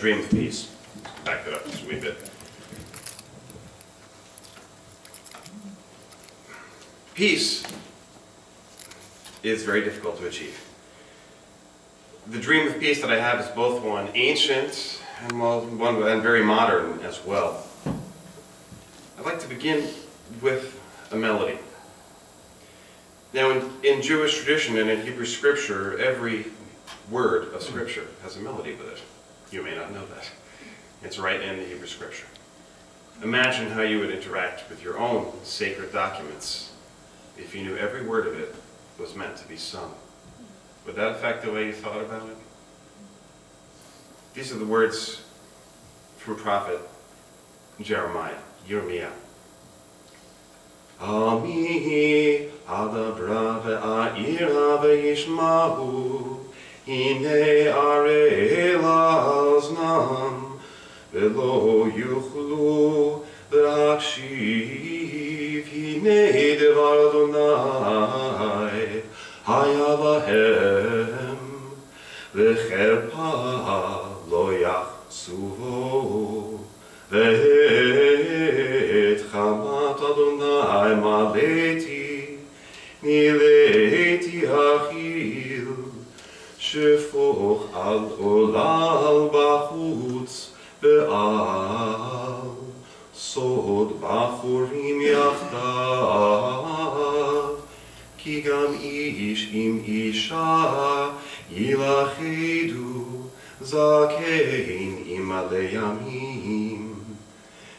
dream of peace. Back that up just a wee bit. Peace is very difficult to achieve. The dream of peace that I have is both one ancient and well, one and very modern as well. I'd like to begin with a melody. Now, in, in Jewish tradition and in Hebrew scripture, every word of scripture has a melody with it. You may not know that. It's right in the Hebrew scripture. Imagine how you would interact with your own sacred documents if you knew every word of it was meant to be sung. Would that affect the way you thought about it? These are the words from prophet Jeremiah, Yirmiah. Ami adabra ve'a'ira ve'yishmahu hine arela aznam ve'lo yuchlu ve'akshiv hine devar Adonai haya lahem ve'cherpa lo yachsuvo ve'et chamat Adonai maleti mileti achil שפוך על עולל בחוץ ועל סוד בחורים יחדיו. כי גם איש עם אישה ילכדו זקן עם מלא ימים.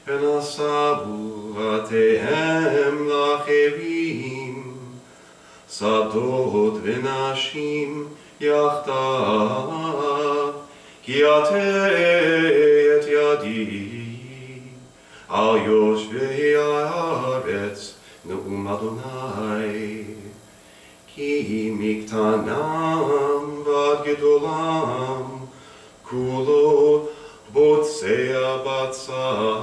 ונשאו בתיהם לאחרים שדות ונשים יחדיו, כי עטה את ידי על יושבי הארץ נאום אדוני, כי מקטנם ועד גדולם כולו בוצע בצע,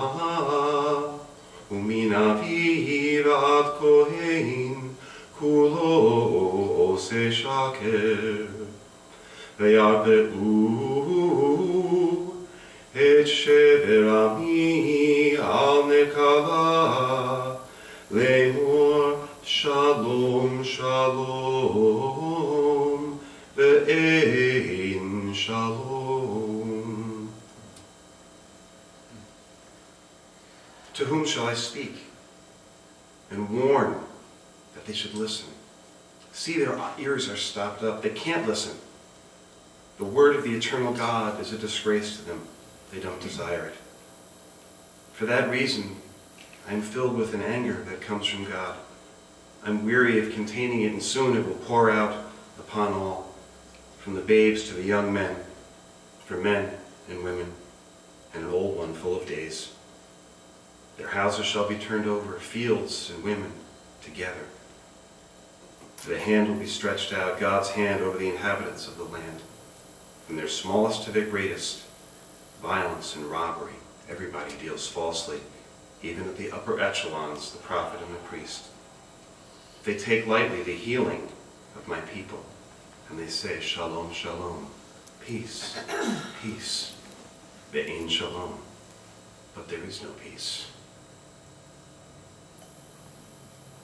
ומן אבי ועד כהן כולו עושה שקר, וירפאו את שבר עמי על נקבה, לאמור שלום שלום, ואין שלום. To whom shall I speak and warn that they should listen? See, their ears are stopped up. They can't listen. The word of the eternal God is a disgrace to them. They don't desire it. For that reason, I am filled with an anger that comes from God. I'm weary of containing it, and soon it will pour out upon all, from the babes to the young men, for men and women, and an old one full of days. Their houses shall be turned over, fields and women together. The hand will be stretched out, God's hand over the inhabitants of the land. From their smallest to their greatest, violence and robbery, everybody deals falsely, even at the upper echelons, the prophet and the priest. They take lightly the healing of my people, and they say, Shalom, Shalom, peace, peace, Be'en Shalom. But there is no peace.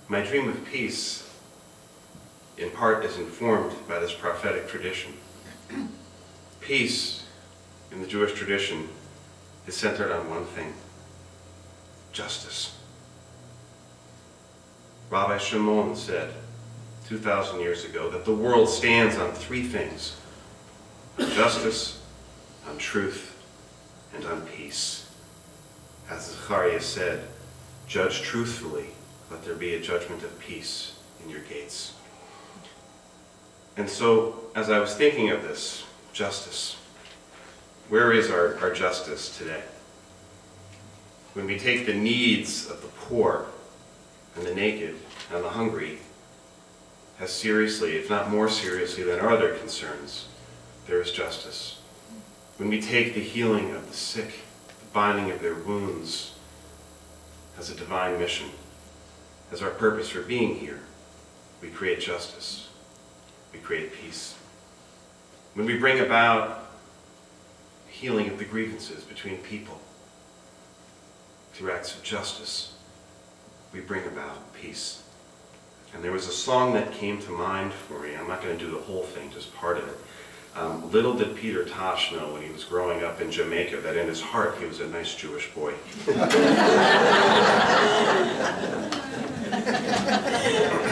My dream of peace, in part, is informed by this prophetic tradition. Peace, in the Jewish tradition, is centered on one thing justice. Rabbi Shimon said 2,000 years ago that the world stands on three things on justice, on truth, and on peace. As Zechariah said, judge truthfully, let there be a judgment of peace in your gates. And so, as I was thinking of this, justice, where is our, our justice today? When we take the needs of the poor and the naked and the hungry as seriously, if not more seriously, than our other concerns, there is justice. When we take the healing of the sick, the binding of their wounds, as a divine mission, as our purpose for being here, we create justice. We create peace. When we bring about healing of the grievances between people. Through acts of justice, we bring about peace. And there was a song that came to mind for me. I'm not going to do the whole thing, just part of it. Um, little did Peter Tosh know when he was growing up in Jamaica that in his heart he was a nice Jewish boy.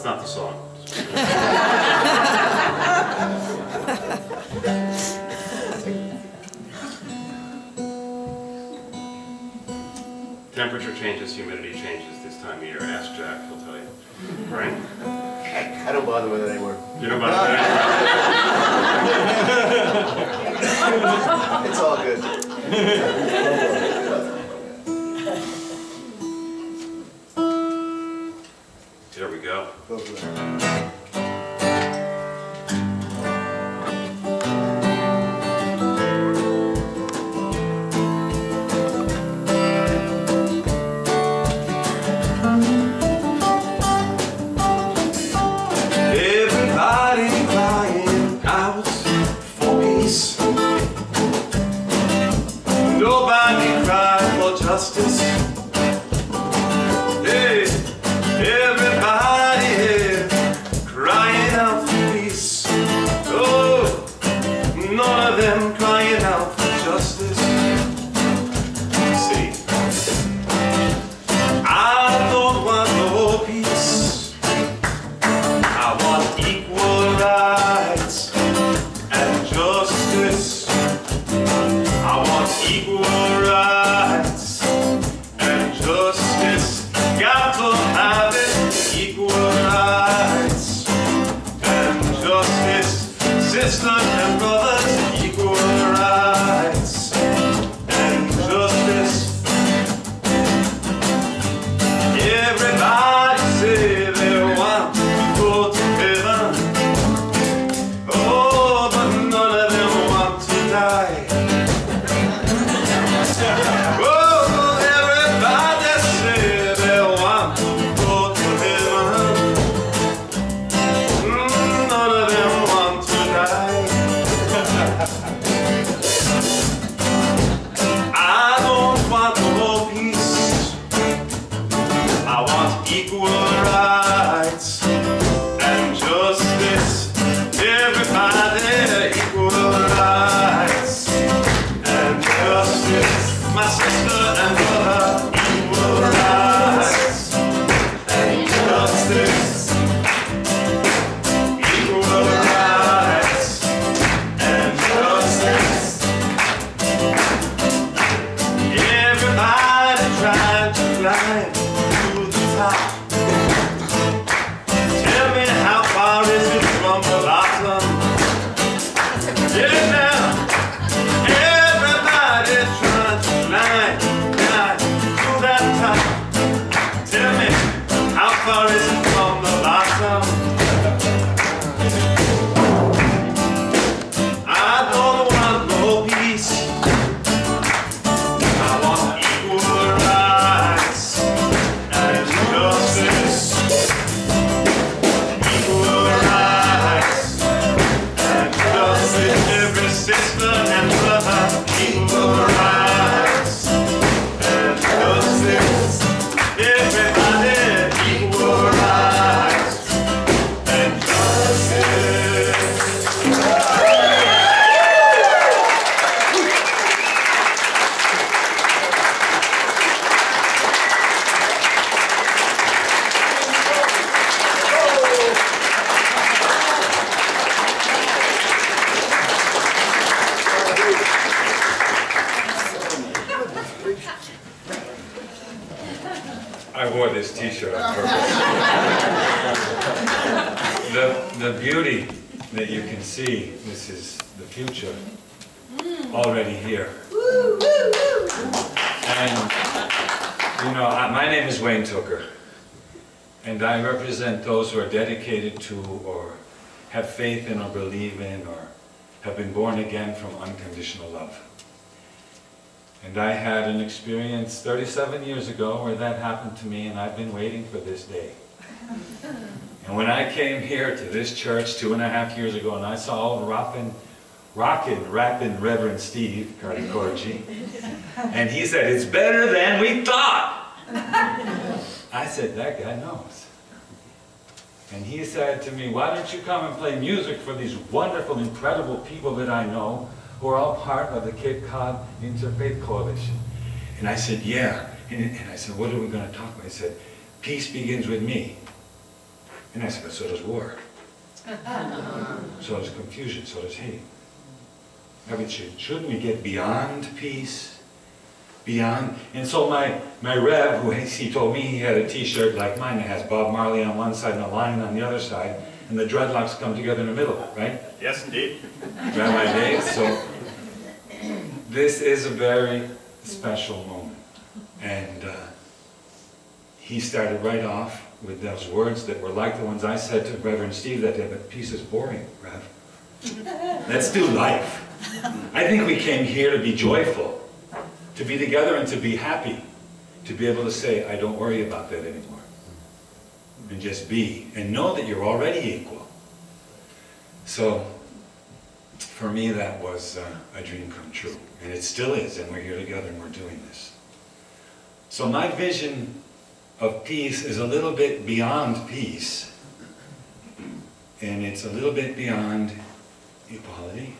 That's not the song. Temperature changes, humidity changes this time of year. Ask Jack, he'll tell you. Right? I, I don't bother with it anymore. You know about that? It's all good. There we go. I want the future already here. And You know, my name is Wayne Tooker, and I represent those who are dedicated to or have faith in or believe in or have been born again from unconditional love. And I had an experience 37 years ago where that happened to me, and I've been waiting for this day. And when I came here to this church two and a half years ago, and I saw old rockin', rockin', rapping Reverend Steve Cardicorgi, and he said, it's better than we thought. I said, that guy knows. And he said to me, why don't you come and play music for these wonderful, incredible people that I know who are all part of the Cape Cod Interfaith Coalition? And I said, yeah. And, and I said, what are we going to talk about? He said, peace begins with me. And I said, but so does war. So does confusion, so does hate. Mean, should- shouldn't we get beyond peace? Beyond, and so my, my Rev, who he told me he had a t-shirt like mine that has Bob Marley on one side and a lion on the other side, and the dreadlocks come together in the middle, right? Yes, indeed. Rabbi Dave, so this is a very special moment. And uh, he started right off with those words that were like the ones I said to Reverend Steve that day, but peace is boring, Rev. Let's do life. I think we came here to be joyful, to be together and to be happy, to be able to say, I don't worry about that anymore. And just be, and know that you're already equal. So, for me, that was uh, a dream come true. And it still is, and we're here together and we're doing this. So my vision of peace is a little bit beyond peace. And it's a little bit beyond equality.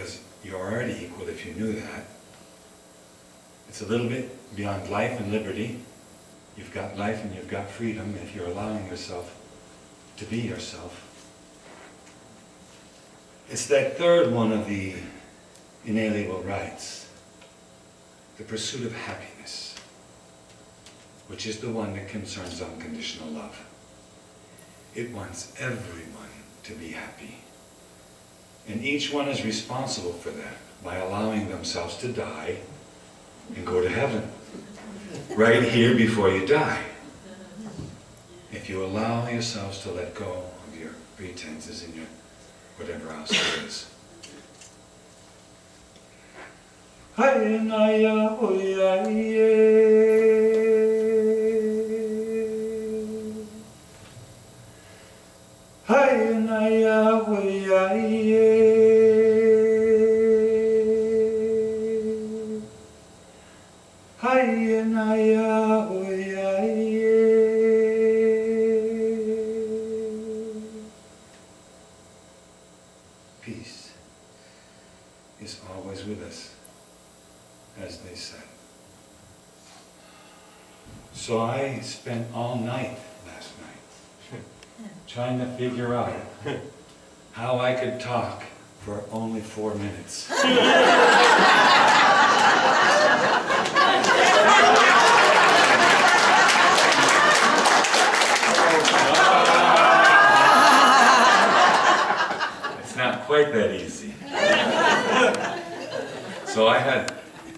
Because you're already equal if you knew that. It's a little bit beyond life and liberty. You've got life and you've got freedom if you're allowing yourself to be yourself. It's that third one of the inalienable rights, the pursuit of happiness, which is the one that concerns unconditional love. It wants everyone to be happy. And each one is responsible for that by allowing themselves to die and go to heaven. Right here before you die. If you allow yourselves to let go of your pretenses and your whatever else it is. Hi, na, ya, quite that easy. So I had,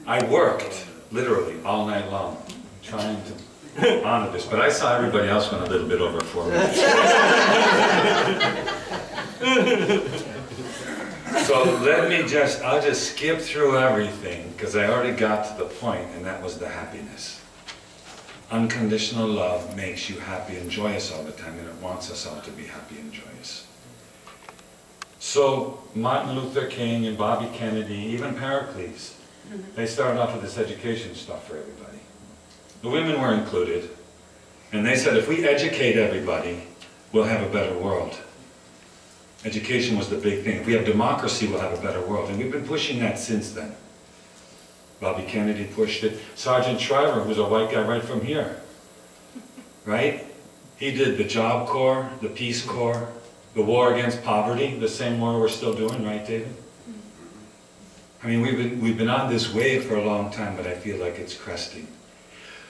I worked literally all night long trying to honor this, but I saw everybody else went a little bit over four minutes. So let me just, I'll just skip through everything because I already got to the point and that was the happiness. Unconditional love makes you happy and joyous all the time and it wants us all to be happy and joyous. So Martin Luther King and Bobby Kennedy, even Pericles, mm-hmm. they started off with this education stuff for everybody. The women were included, and they said if we educate everybody, we'll have a better world. Education was the big thing. If we have democracy, we'll have a better world. And we've been pushing that since then. Bobby Kennedy pushed it. Sargent Shriver, who's a white guy right from here, right? He did the Job Corps, the Peace Corps, the war against poverty, the same war we're still doing, right, David? I mean, we've been, we've been on this wave for a long time, but I feel like it's cresting.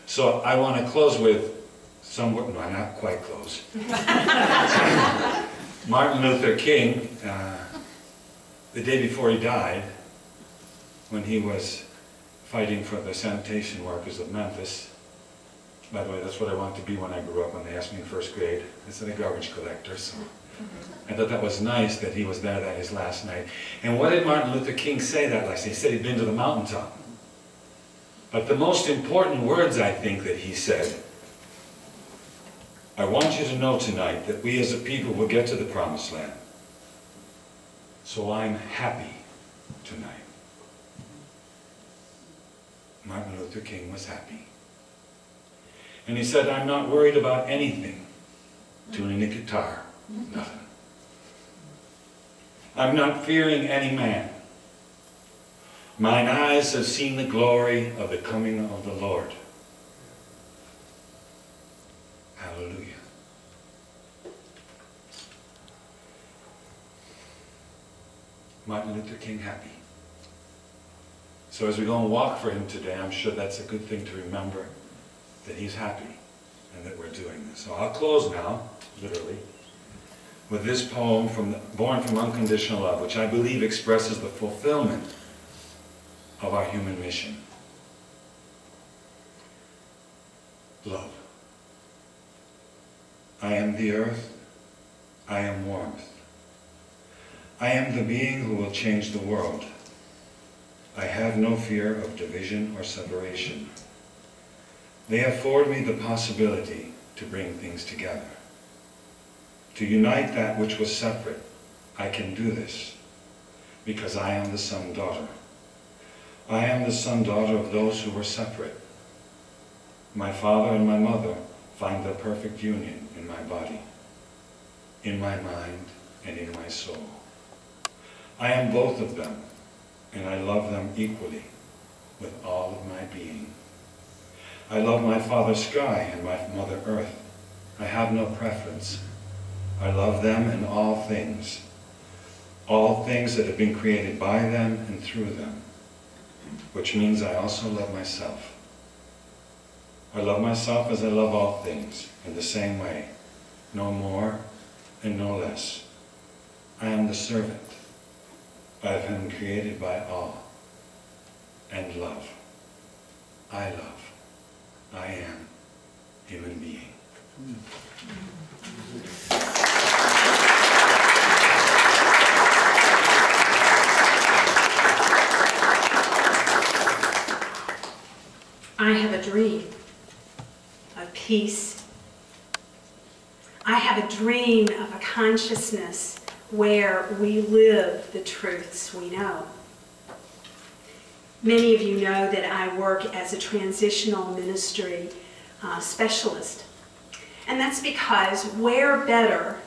So I want to close with some, no, not quite close. Martin Luther King, uh, the day before he died, when he was fighting for the sanitation workers of Memphis. By the way, that's what I wanted to be when I grew up, when they asked me in first grade. I said a garbage collector, so I thought that was nice that he was there that his last night. And what did Martin Luther King say that last night? He said he'd been to the mountaintop. But the most important words, I think, that he said, I want you to know tonight that we as a people will get to the promised land. So I'm happy tonight. Martin Luther King was happy. And he said, I'm not worried about anything. Tuning a guitar, nothing. I'm not fearing any man. Mine eyes have seen the glory of the coming of the Lord. Hallelujah. Martin Luther King happy. So as we go and walk for him today, I'm sure that's a good thing to remember that he's happy and that we're doing this. So I'll close now, literally, with this poem from Born from Unconditional Love, which I believe expresses the fulfillment of our human mission. Love. I am the earth. I am warmth. I am the being who will change the world. I have no fear of division or separation. They afford me the possibility to bring things together. To unite that which was separate, I can do this because I am the son-daughter. I am the son-daughter of those who were separate. My father and my mother find their perfect union in my body, in my mind, and in my soul. I am both of them, and I love them equally with all of my being. I love my father sky and my mother earth. I have no preference. I love them and all things, all things that have been created by them and through them, which means I also love myself. I love myself as I love all things, in the same way, no more and no less. I am the servant. I have been created by all, and love. I love. I am human being. I have a dream of peace. I have a dream of a consciousness where we live the truths we know. Many of you know that I work as a transitional ministry uh, specialist. And that's because where better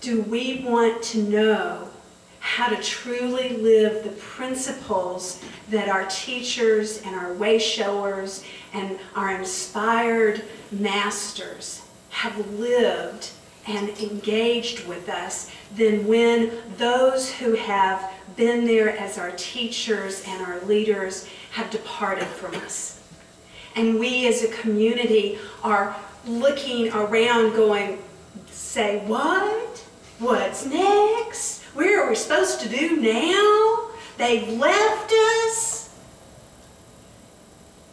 do we want to know how to truly live the principles that our teachers and our way showers and our inspired masters have lived and engaged with us than when those who have been there as our teachers and our leaders have departed from us. And we as a community are looking around going, say, what? What's next? Where are we supposed to do now? They've left us.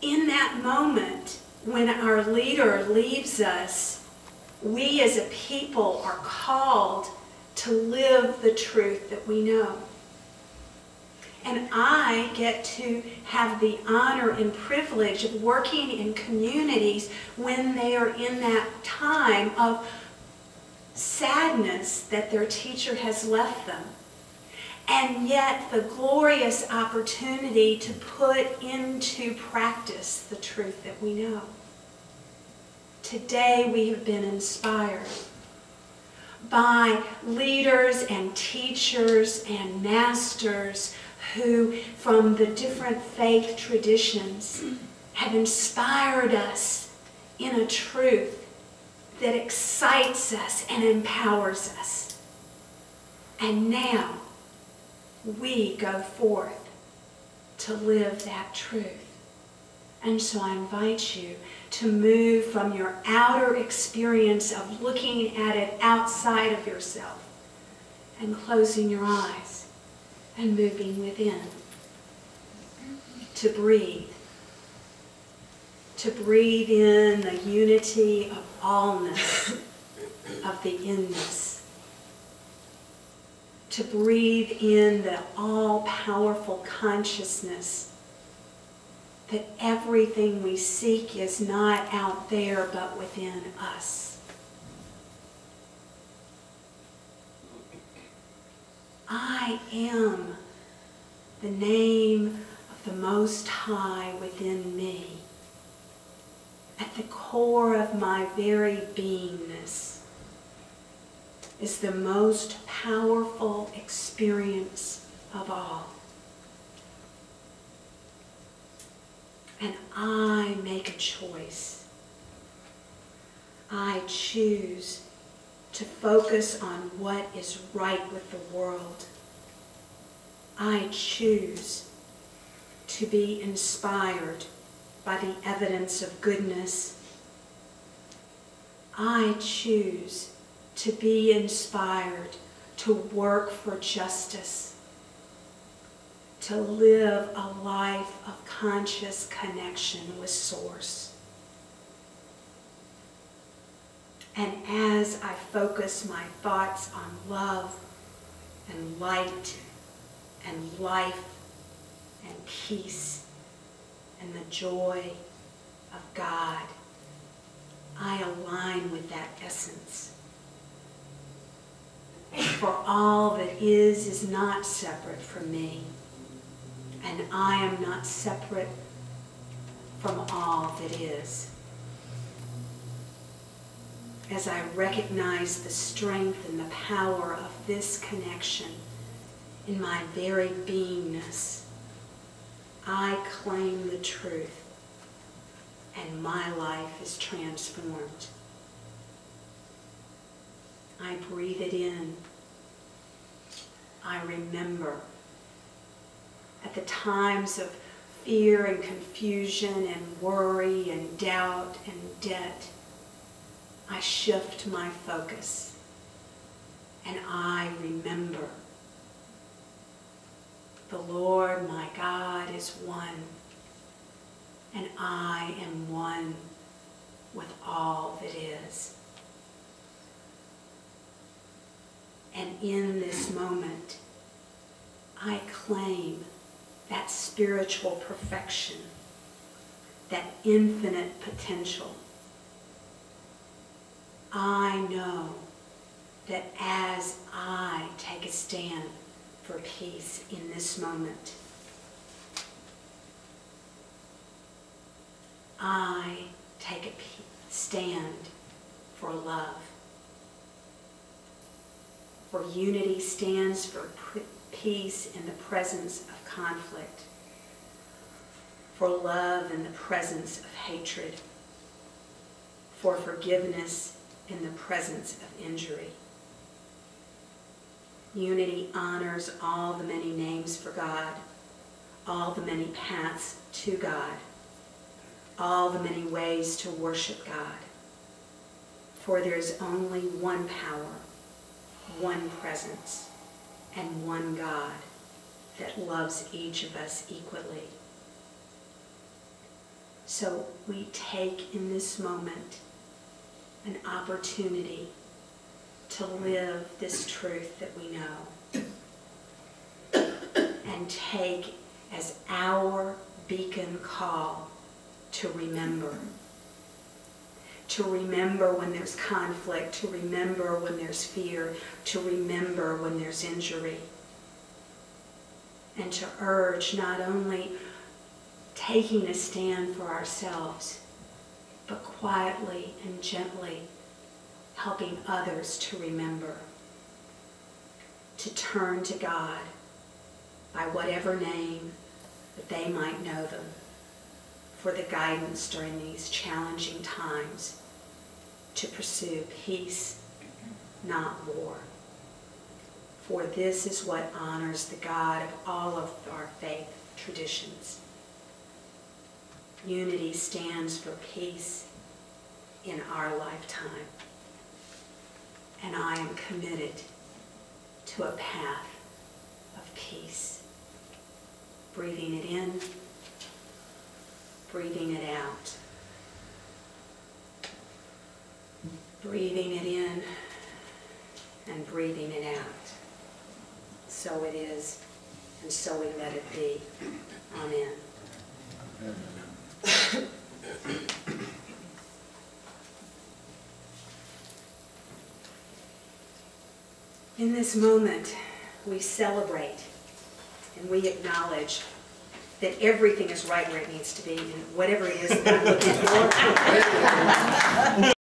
In that moment, when our leader leaves us, we as a people are called to live the truth that we know. And I get to have the honor and privilege of working in communities when they are in that time of sadness that their teacher has left them. And yet the glorious opportunity to put into practice the truth that we know. Today we have been inspired by leaders and teachers and masters who, from the different faith traditions, have inspired us in a truth that excites us and empowers us. And now we go forth to live that truth. And so I invite you to move from your outer experience of looking at it outside of yourself and closing your eyes and moving within to breathe. To breathe in the unity of allness, of the inness. To breathe in the all powerful consciousness that everything we seek is not out there but within us. I am the name of the Most High within me. At the core of my very beingness is the most powerful experience of all. And I make a choice. I choose to focus on what is right with the world. I choose to be inspired by the evidence of goodness. I choose to be inspired to work for justice, to live a life of conscious connection with Source. And as I focus my thoughts on love and light and life and peace and the joy of God, I align with that essence. For all that is is not separate from me, and I am not separate from all that is. As I recognize the strength and the power of this connection in my very beingness, I claim the truth and my life is transformed. I breathe it in. I remember at the times of fear and confusion and worry and doubt and debt, I shift my focus and I remember the Lord my God is one and I am one with all that is. And in this moment, I claim that spiritual perfection, that infinite potential I know that as I take a stand for peace in this moment, I take a stand for love. For unity stands for peace in the presence of conflict. For love in the presence of hatred. For forgiveness in the presence of injury. Unity honors all the many names for God, all the many paths to God, all the many ways to worship God. For there is only one power, one presence, and one God that loves each of us equally. So we take in this moment an opportunity to live this truth that we know and take as our beacon call to remember. To remember when there's conflict, to remember when there's fear, to remember when there's injury. And to urge not only taking a stand for ourselves, but quietly and gently helping others to remember, to turn to God by whatever name that they might know them for the guidance during these challenging times to pursue peace, not war. For this is what honors the God of all of our faith traditions. Unity stands for peace in our lifetime. And I am committed to a path of peace. Breathing it in breathing it out. Breathing it in and breathing it out. So it is, and so we let it be. Amen. In this moment, we celebrate and we acknowledge that everything is right where it needs to be, and whatever it is that I'm looking for,